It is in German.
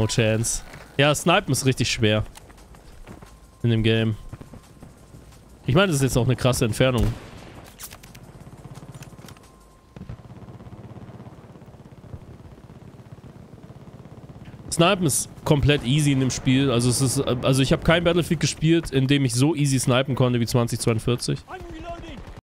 No chance. Ja, Snipen ist richtig schwer. In dem Game. Ich meine, das ist jetzt auch eine krasse Entfernung. Snipen ist komplett easy in dem Spiel. Also es ist, also ich habe kein Battlefield gespielt, in dem ich so easy snipen konnte wie 2042.